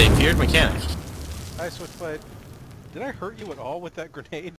a feared mechanic. I Switchblade. Did I hurt you at all with that grenade?